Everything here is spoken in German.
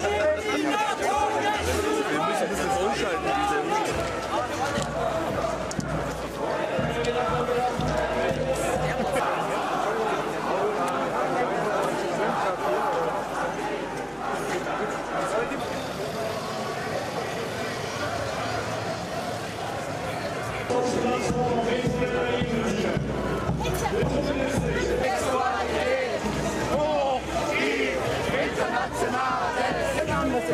Vor, auf jeden Fall